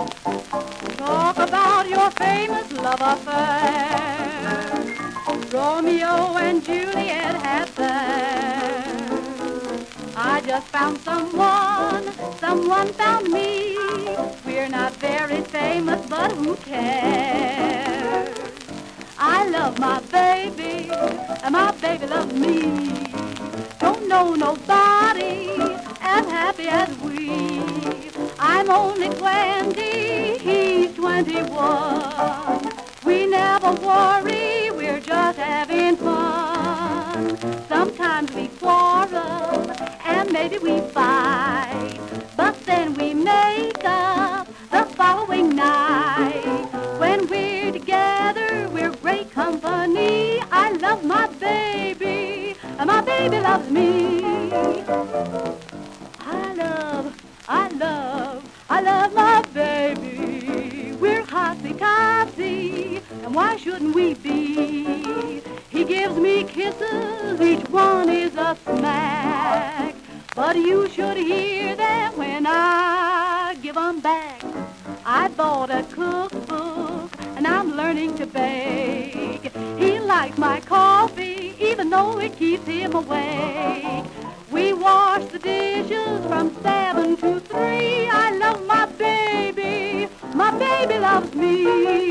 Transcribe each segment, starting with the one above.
Talk about your famous love affair. Romeo and Juliet had there. I just found someone, someone found me. We're not very famous, but who cares? I love my baby, and my baby loves me. Don't know nobody as happy as we. I'm only 20, he's 21. We never worry, we're just having fun. Sometimes we quarrel, and maybe we fight. But then we make up the following night. When we're together, we're great company. I love my baby, and my baby loves me. Shouldn't we be? He gives me kisses, each one is a smack. But you should hear them when I give 'em back. I bought a cookbook, and I'm learning to bake. He likes my coffee, even though it keeps him awake. We wash the dishes from seven to three. I love my baby. My baby loves me.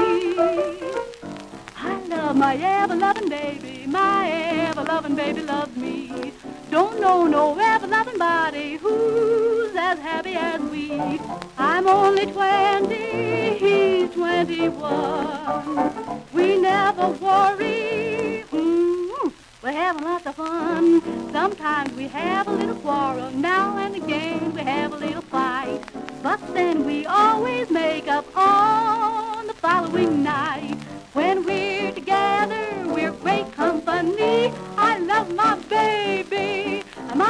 My ever-loving baby. My ever-loving baby loves me. Don't know no ever-loving body who's as happy as we. I'm only 20, he's 21. We never worry. Mm, we're having lots of fun. Sometimes we have a little quarrel. Now and again we have a little fight. But then we always make up on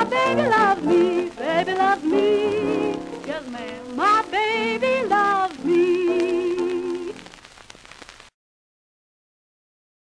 baby love me, baby love me. Yes, ma'am. My